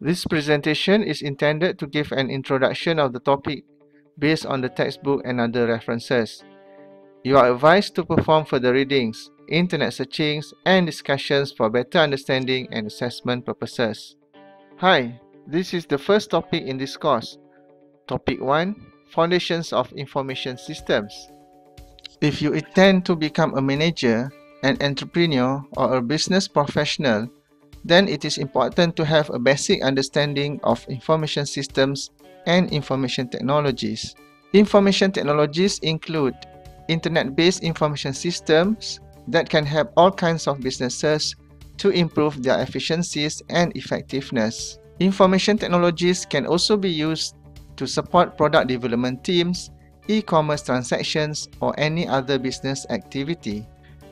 This presentation is intended to give an introduction of the topic based on the textbook and other references. You are advised to perform further readings, internet searchings, and discussions for better understanding and assessment purposes. Hi, this is the first topic in this course. Topic 1 Foundations of Information Systems. If you intend to become a manager, an entrepreneur, or a business professional, then it is important to have a basic understanding of information systems and information technologies. Information technologies include internet-based information systems that can help all kinds of businesses to improve their efficiencies and effectiveness. Information technologies can also be used to support product development teams, e-commerce transactions, or any other business activity.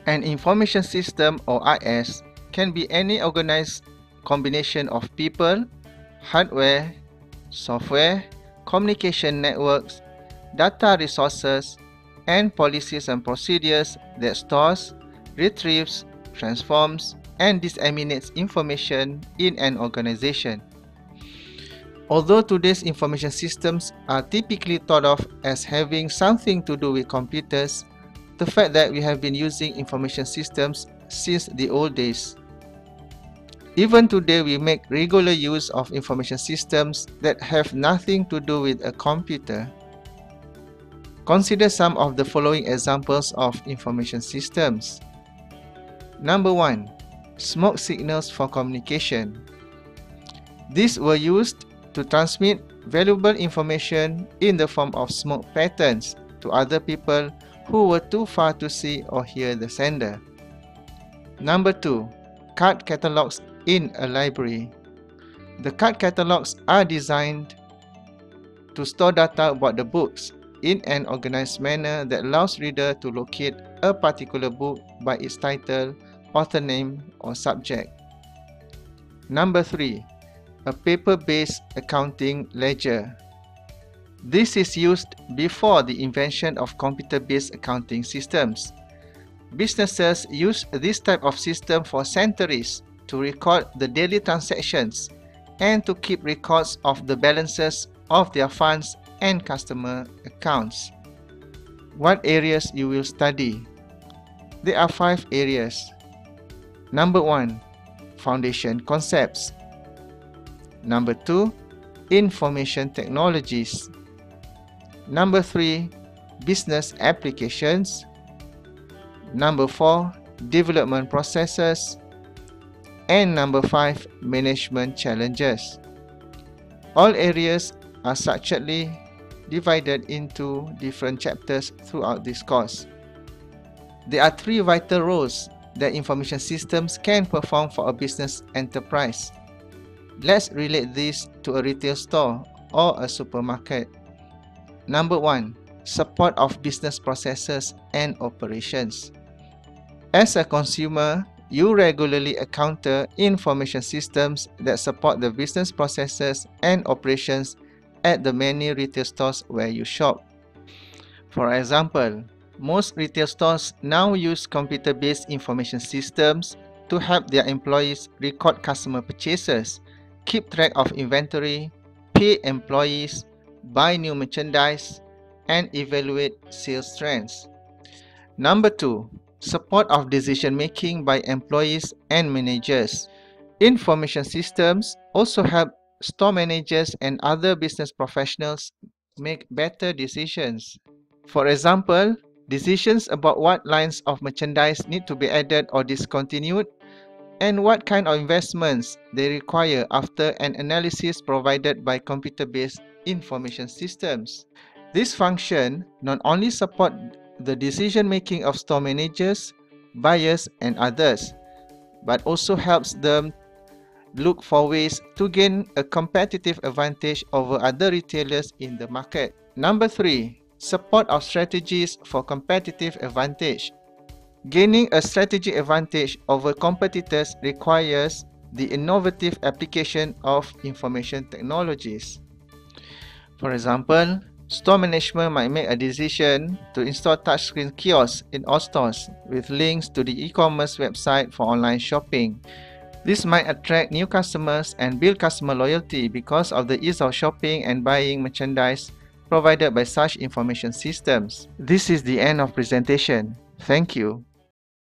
An information system or IS can be any organized combination of people, hardware, software, communication networks, data resources, and policies and procedures that stores, retrieves, transforms, and disseminates information in an organization. Although today's information systems are typically thought of as having something to do with computers, the fact that we have been using information systems since the old days even today, we make regular use of information systems that have nothing to do with a computer. Consider some of the following examples of information systems. Number 1. Smoke signals for communication. These were used to transmit valuable information in the form of smoke patterns to other people who were too far to see or hear the sender. Number 2. Card catalogs in a library. The card catalogs are designed to store data about the books in an organized manner that allows reader to locate a particular book by its title, author name or subject. Number 3. A paper-based accounting ledger. This is used before the invention of computer-based accounting systems. Businesses use this type of system for centuries to record the daily transactions and to keep records of the balances of their funds and customer accounts. What areas you will study? There are five areas. Number one, foundation concepts. Number two, information technologies. Number three, business applications. Number four, development processes and number 5 management challenges. All areas are structurally divided into different chapters throughout this course. There are three vital roles that information systems can perform for a business enterprise. Let's relate this to a retail store or a supermarket. Number 1 support of business processes and operations. As a consumer you regularly encounter information systems that support the business processes and operations at the many retail stores where you shop. For example, most retail stores now use computer-based information systems to help their employees record customer purchases, keep track of inventory, pay employees, buy new merchandise, and evaluate sales trends. Number 2 support of decision making by employees and managers. Information systems also help store managers and other business professionals make better decisions. For example, decisions about what lines of merchandise need to be added or discontinued and what kind of investments they require after an analysis provided by computer-based information systems. This function not only support the decision making of store managers, buyers, and others, but also helps them look for ways to gain a competitive advantage over other retailers in the market. Number three, support of strategies for competitive advantage. Gaining a strategic advantage over competitors requires the innovative application of information technologies. For example, Store management might make a decision to install touchscreen kiosks in all stores with links to the e-commerce website for online shopping. This might attract new customers and build customer loyalty because of the ease of shopping and buying merchandise provided by such information systems. This is the end of presentation. Thank you.